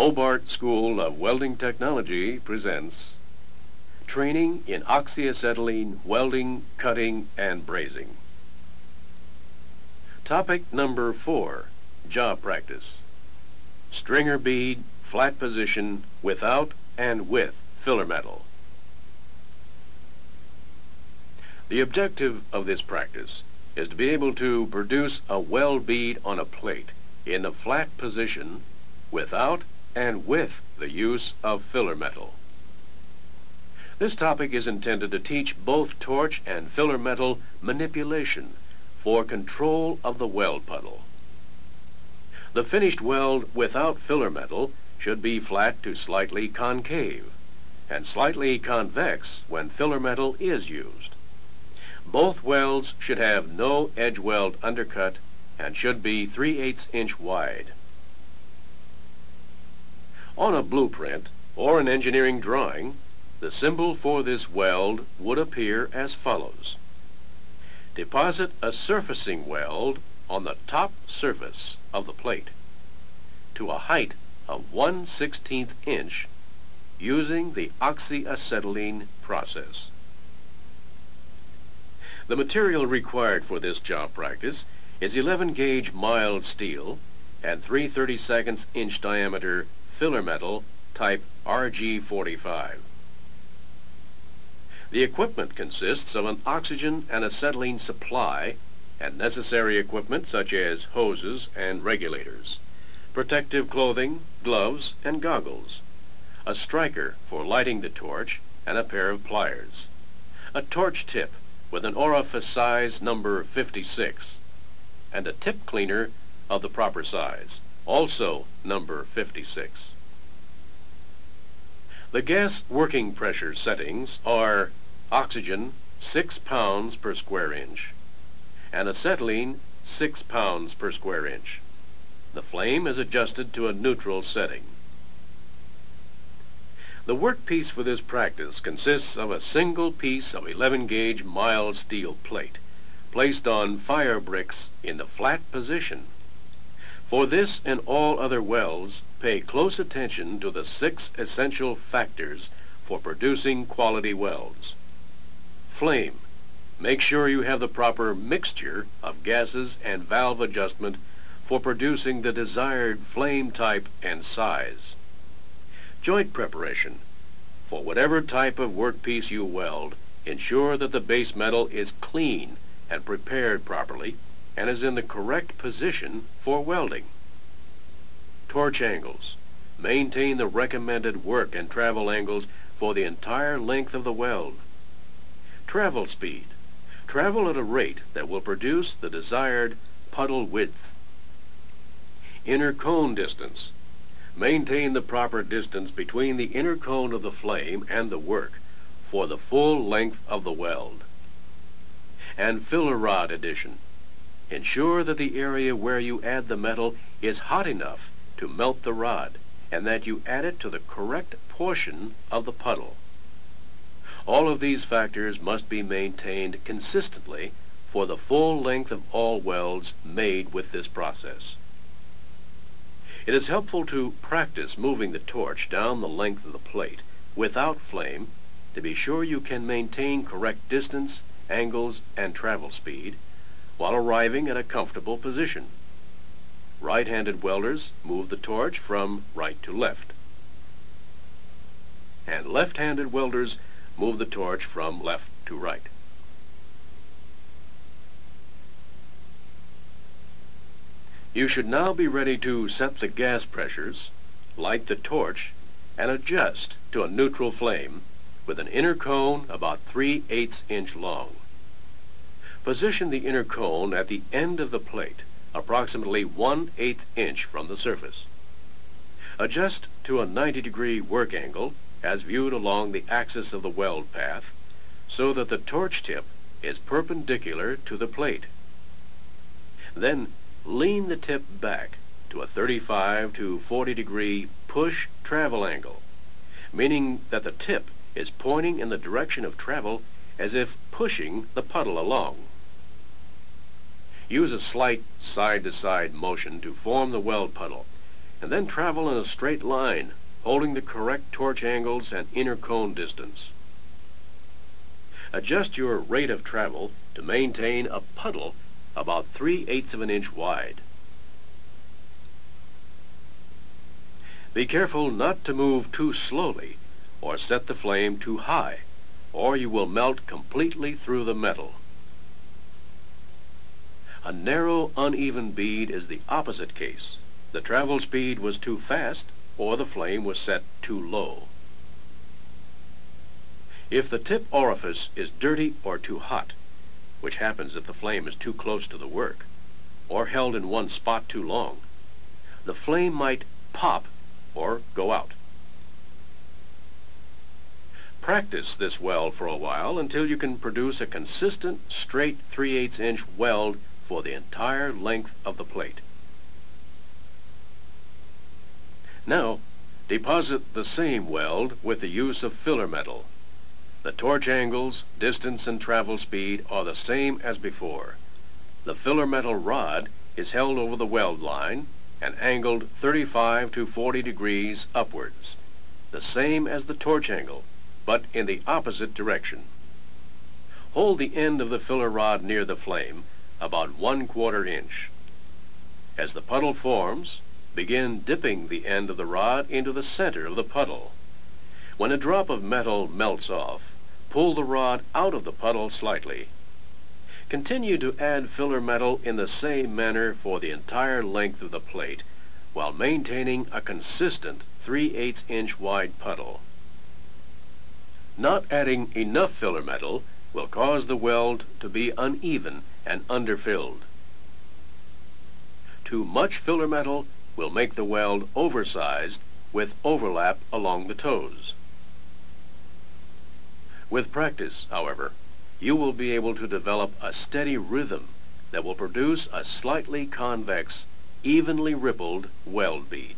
Hobart School of Welding Technology presents Training in Oxyacetylene Welding, Cutting, and Brazing. Topic number four, job practice. Stringer bead, flat position, without and with filler metal. The objective of this practice is to be able to produce a weld bead on a plate in the flat position without and with the use of filler metal. This topic is intended to teach both torch and filler metal manipulation for control of the weld puddle. The finished weld without filler metal should be flat to slightly concave and slightly convex when filler metal is used. Both welds should have no edge weld undercut and should be 3 8 inch wide. On a blueprint or an engineering drawing, the symbol for this weld would appear as follows. Deposit a surfacing weld on the top surface of the plate to a height of 1 16th inch using the oxyacetylene process. The material required for this job practice is 11 gauge mild steel and 3 32 inch diameter filler metal type RG45. The equipment consists of an oxygen and acetylene supply and necessary equipment such as hoses and regulators, protective clothing, gloves, and goggles, a striker for lighting the torch, and a pair of pliers, a torch tip with an orifice size number 56, and a tip cleaner of the proper size also number 56. The gas working pressure settings are oxygen 6 pounds per square inch and acetylene 6 pounds per square inch. The flame is adjusted to a neutral setting. The workpiece for this practice consists of a single piece of 11 gauge mild steel plate placed on fire bricks in the flat position. For this and all other welds, pay close attention to the six essential factors for producing quality welds. Flame. Make sure you have the proper mixture of gases and valve adjustment for producing the desired flame type and size. Joint preparation. For whatever type of workpiece you weld, ensure that the base metal is clean and prepared properly and is in the correct position for welding. Torch angles. Maintain the recommended work and travel angles for the entire length of the weld. Travel speed. Travel at a rate that will produce the desired puddle width. Inner cone distance. Maintain the proper distance between the inner cone of the flame and the work for the full length of the weld. And filler rod addition. Ensure that the area where you add the metal is hot enough to melt the rod and that you add it to the correct portion of the puddle. All of these factors must be maintained consistently for the full length of all welds made with this process. It is helpful to practice moving the torch down the length of the plate without flame to be sure you can maintain correct distance, angles, and travel speed while arriving at a comfortable position. Right-handed welders move the torch from right to left. And left-handed welders move the torch from left to right. You should now be ready to set the gas pressures, light the torch, and adjust to a neutral flame with an inner cone about 3 8 inch long. Position the inner cone at the end of the plate, approximately 1 8 inch from the surface. Adjust to a 90 degree work angle as viewed along the axis of the weld path so that the torch tip is perpendicular to the plate. Then lean the tip back to a 35 to 40 degree push travel angle, meaning that the tip is pointing in the direction of travel as if pushing the puddle along. Use a slight side-to-side motion to form the weld puddle, and then travel in a straight line, holding the correct torch angles and inner cone distance. Adjust your rate of travel to maintain a puddle about 3 eighths of an inch wide. Be careful not to move too slowly or set the flame too high, or you will melt completely through the metal. A narrow, uneven bead is the opposite case. The travel speed was too fast, or the flame was set too low. If the tip orifice is dirty or too hot, which happens if the flame is too close to the work, or held in one spot too long, the flame might pop or go out. Practice this weld for a while until you can produce a consistent, straight 3 8 inch weld for the entire length of the plate. Now, deposit the same weld with the use of filler metal. The torch angles, distance, and travel speed are the same as before. The filler metal rod is held over the weld line and angled 35 to 40 degrees upwards, the same as the torch angle, but in the opposite direction. Hold the end of the filler rod near the flame, about one quarter inch. As the puddle forms, begin dipping the end of the rod into the center of the puddle. When a drop of metal melts off, pull the rod out of the puddle slightly Continue to add filler metal in the same manner for the entire length of the plate while maintaining a consistent 3 8 inch wide puddle. Not adding enough filler metal will cause the weld to be uneven and underfilled. Too much filler metal will make the weld oversized with overlap along the toes. With practice, however, you will be able to develop a steady rhythm that will produce a slightly convex, evenly rippled weld bead.